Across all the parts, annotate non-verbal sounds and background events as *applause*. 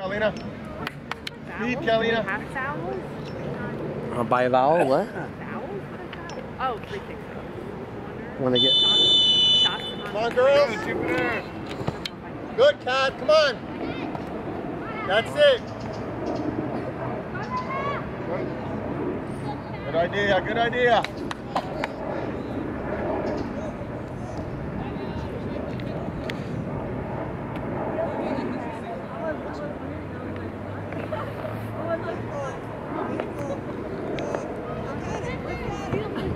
Carolina. Speed, Carolina. Half vowels? Uh, by vowel, what? Vowels? Oh, free kicks. When get. Shots. Come on, girls. Good, Kat. Come on. That's it. Good idea. Good idea.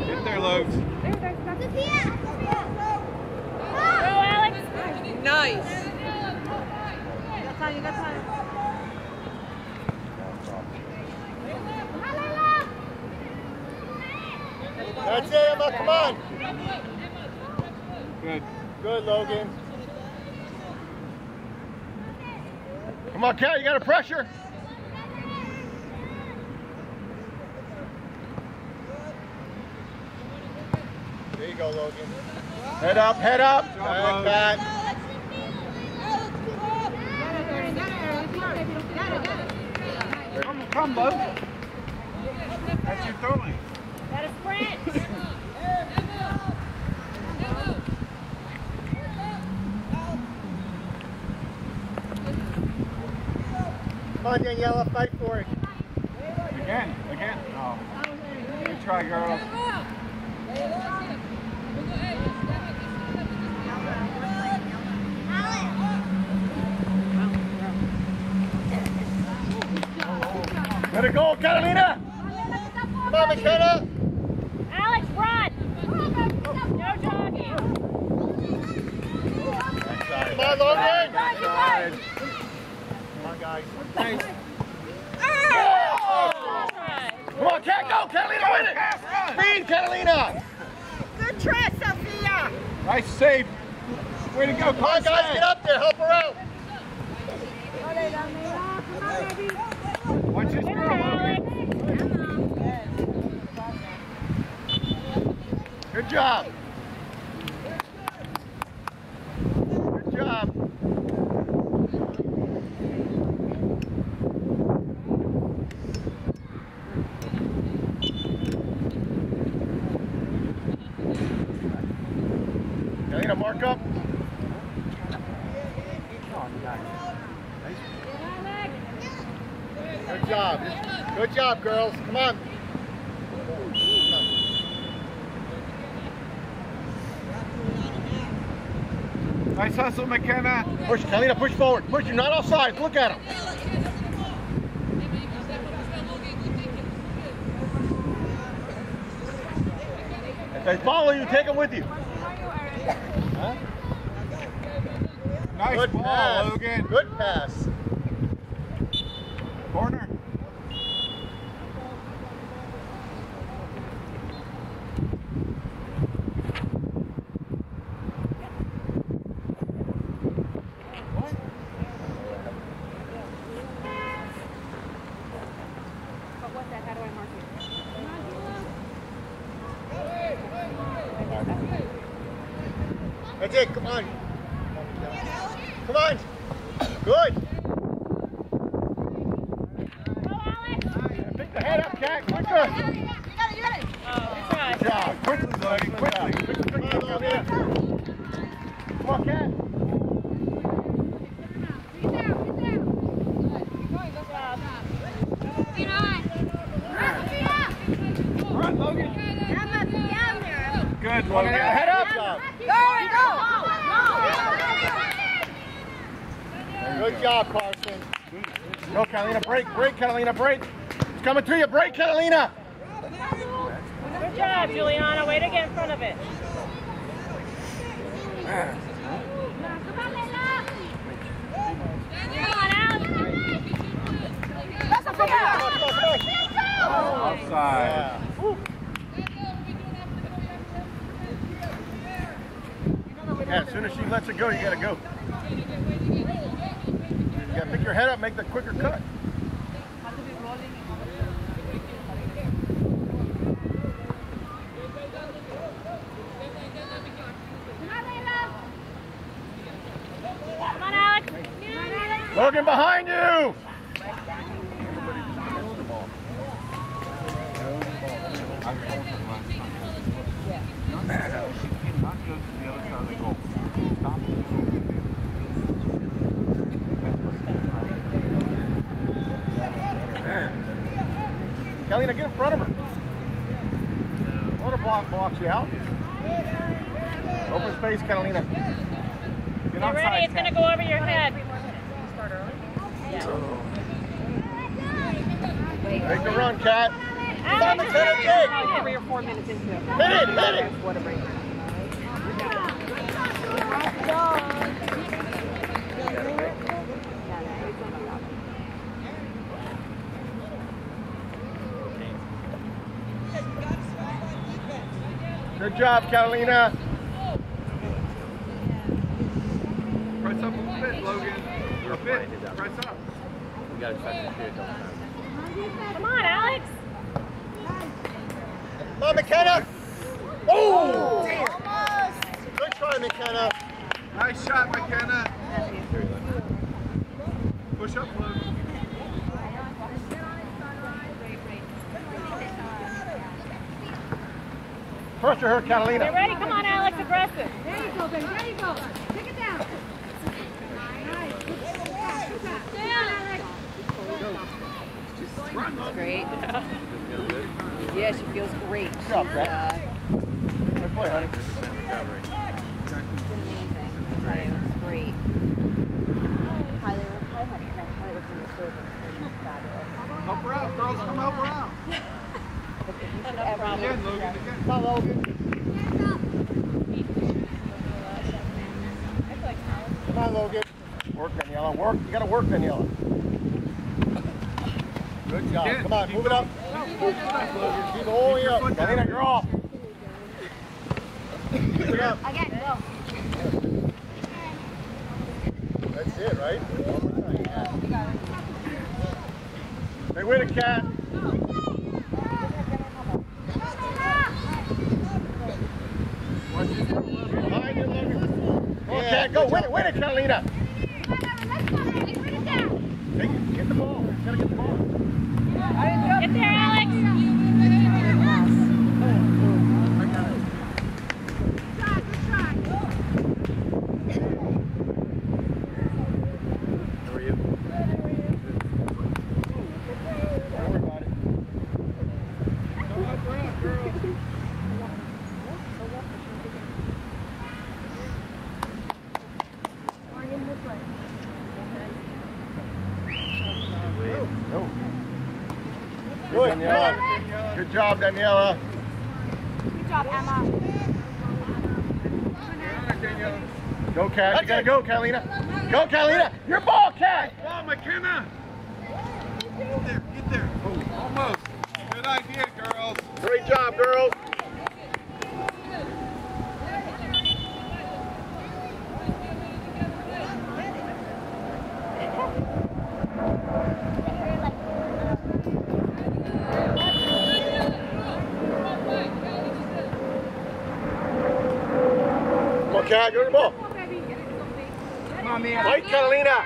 Get there, Logs. Nice. You got time, you got time. That's it, Emma. Come on. Good. Good, Logan. Come on, Kat. You got to pressure. There you go, Logan. Head up, head up. job, All right, Logan. Come, come, Logs. That's your throwing. Got a sprint. Come on, Daniela. Fight for it. Again, again. Oh. Good try, girls. Let it go, Catalina. Come on, McKenna. No jogging. Come on, Logan. Come on, guys. Nice. Come on, Cat, go. Catalina, win it. Speed, Catalina. Good try, Sophia. Nice save. Way to go, Come on, guys, get up there. Help her out. Watch this girl, Logan. Good job. Good job. Catalina, mark up. Good job. Good job, girls. Come on. Nice hustle, McKenna. Push, Kalina, push forward. Push, you're not offside. Look at him. If they follow you, take them with you. Nice Good ball, pass. Logan. Good pass. Corner. But what's that? How do I mark it? That's it. Come on. Come on. Good. Go, Alex. Pick the head up, Cat. Quicker. Oh, good try. Good job. Quickly, Logan. Quickly. Quickly, quickly. Come on, Logan. Come on, Cat. Run, Logan. Good, Logan. Head up. Good job, Carson. Go, Catalina. Break, break, Catalina. Break. It's coming to you. Break, Catalina. Good job, Juliana. Way to get in front of it. Offside. Yeah, as soon as she lets it go, you gotta go. You gotta pick your head up, make the quicker cut. Come on, Alex. Logan behind you go to the other side of the goal. Stop. Catalina, get in front of her. What a block blocks you out. Open space, Catalina. Get Get ready, it's gonna go over your head. Oh. Make the run, Cat. Alex, on, McKenna, dig. Three or four minutes into it. Hit it, hit it. Water break. Good job, Catalina. Press up a little bit, Logan. A bit. Press up. We gotta try to shoot it. Come on, Alex. Come on, McKenna. Oh! Good try, McKenna. Nice shot, McKenna. Push up, Logan. Pressure her, Catalina. Get ready, come on, Alex, aggressive. There you go, baby. There you go. Take it down. Nice. Good pass. Good pass. Good pass, Alex. Great. *laughs* Yeah, she feels great. She's, uh, Good play, honey. it's amazing. It was great. Kylie, hi, honey. No, Kylie was in the store. She's fabulous. Help her out, girls. Come help her out. If you should ever Again, Logan. Again. Come Logan. Come on, Logan. Work, Daniela. Work. You gotta work, Daniela. Good job. Again. Come on, move it up. Keep it all the way up. Catalina, you're off. Move it up. Again, go. That's it, right? One more time. Stay with it, Cat. Behind you, Logan. Go, on, Cat. Go. Win it. Win it, Catalina. Get the ball. Gotta get the ball. Get there, Alex. How are you? Don't worry about it. No. Good, Daniela. Good job, Daniela. Good job, Emma. Go, Cat. You gotta go, Catalina. Go, Catalina. Your ball, Cat. Ball, McKenna. Get there. Get there. Oh, almost. Good idea, girls. Great job, girls. On, Cat. Go to the ball. Come on, man. Fight, Catalina.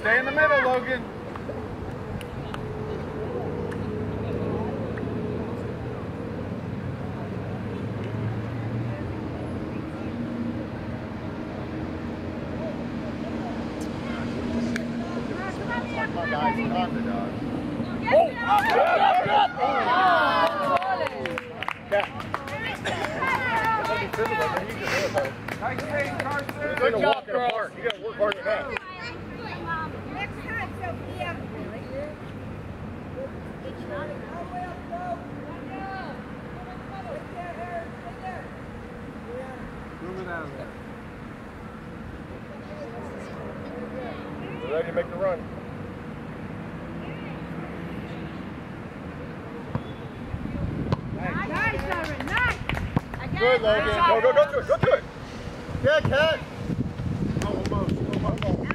Stay in the middle, Logan. Come on, guys. Come on, guys. Nice game, Carson. Good job, girls. You gotta work hard at that. Next time, Sophia. Move it out of there. We're ready to make the run. Nice, Aaron. Nice. Good, Logan. Go, go, go to it. Go to it. Yeah, Cat. Oh, almost. Almost.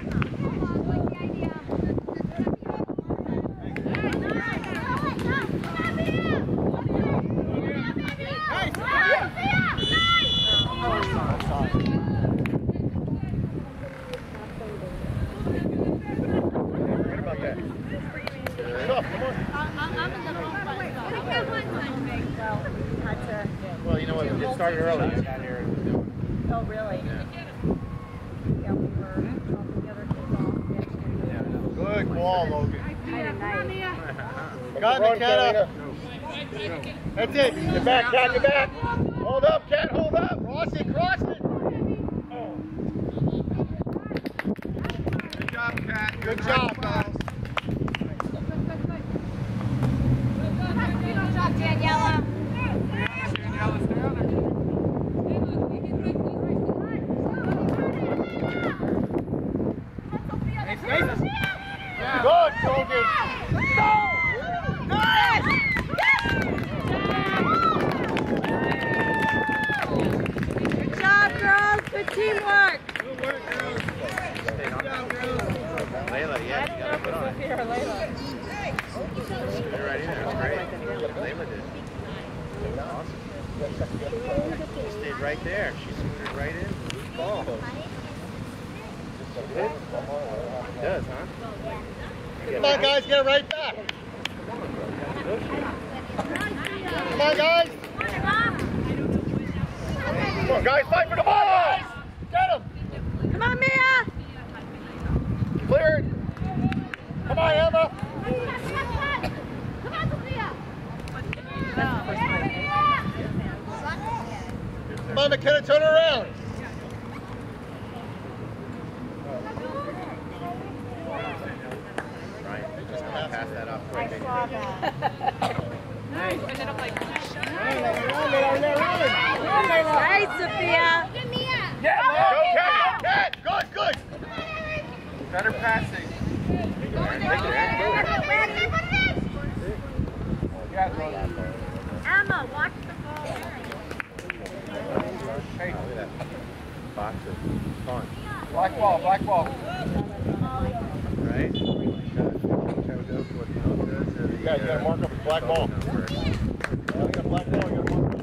Started early. I got here and was doing it. Oh, really? Yeah, we were all together, kids off. Yeah, Good ball, Logan. Come on, Mia. *laughs* Got it, That's it. Get back, Cat, get back. Hold up, Cat, hold up. Cross it, cross it. Oh. Good job, Cat. Good job, guys. Good job, Daniela. Daniela, stay on her. Good, Logan. Good job, girls. Good teamwork. Good work, girls. Good job, girls. Layla, yeah, you got to put on. Here, Layla. You're right in there. It's great. Layla did. Awesome. She stayed right there. She scooted right in. Good ball. It does, huh? Come on, guys, get right back. Come on, guys. Come on, guys, fight for the ball, guys. Get him. Come on, Mia. Cleared. Come on, Emma. Come on, Sophia. Come on, McKenna, turn her around. Right. Just pass that off quick. I saw that. Nice, Sophia. Yeah, go. Emma, watch the black ball, black ball. Right? Try to go for what the other does, or the, Yeah, you gotta uh, mark up the black ball. Yeah, we got black ball, you gotta mark.